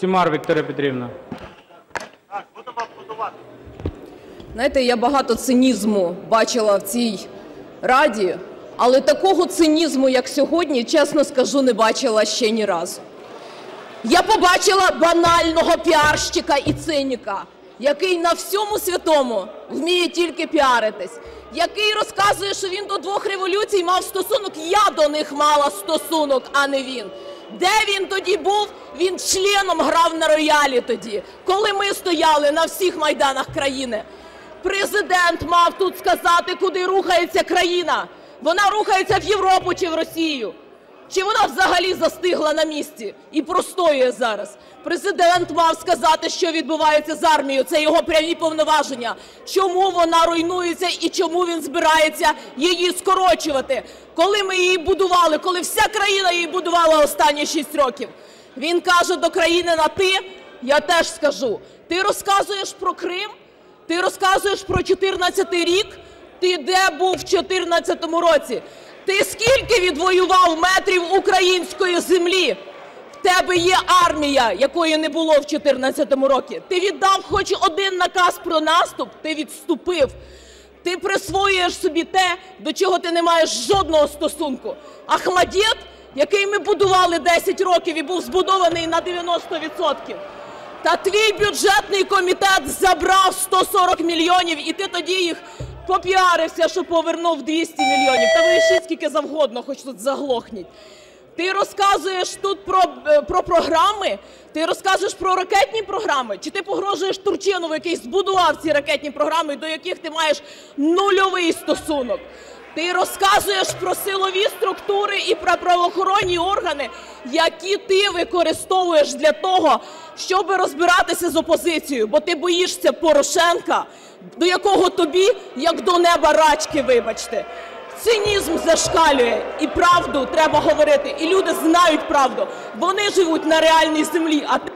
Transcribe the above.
Сімар Вікторія Петрівна. Знаєте, я багато цинізму бачила в цій раді, але такого цинізму, як сьогодні, чесно скажу, не бачила ще ні разу. Я побачила банального піарщика і циніка, який на всьому святому вміє тільки піаритись, який розказує, що він до двох революцій мав стосунок. Я до них мала стосунок, а не він. Де він тоді був? Він членом грав на роялі тоді, коли ми стояли на всіх майданах країни. Президент мав тут сказати, куди рухається країна. Вона рухається в Європу чи в Росію. Чи вона взагалі застигла на місці і простоює зараз? Президент мав сказати, що відбувається з армією. Це його прямі повноваження. Чому вона руйнується і чому він збирається її скорочувати? Коли ми її будували, коли вся країна її будувала останні 6 rokів. Він каже до країни на ти. Я теж скажу. Ти розказуєш про Крим, ти розказуєш про 14-й рік. Ти де був в 14-му році? Ти скільки відвоював метрів української землі? В тебе є армія, якої не було в 14-му році. Ти віддав хоч один наказ про наступ, ти відступив. Ти присвоюєш собі те, до чого ти не маєш жодного стосунку. Ахмадєт, який ми будували 10 років і був збудований на 90%. Та твій бюджетний комітет забрав 140 мільйонів, і ти тоді їх попіарився, що повернув 200 мільйонів. Та вирішіть скільки завгодно, хоч тут заглохніть. Ти розказуєш тут про, е, про програми, ти розказуєш про ракетні програми, чи ти погрожуєш Турчинову, який збудував ці ракетні програми, до яких ти маєш нульовий стосунок. Ти розказуєш про силові структури і про правоохоронні органи, які ти використовуєш для того, щоб розбиратися з опозицією, бо ти боїшся Порошенка, до якого тобі, як до неба рачки, вибачте. Цинізм зашкалює, і правду треба говорити. І люди знають правду. Вони живуть на реальній землі. А ти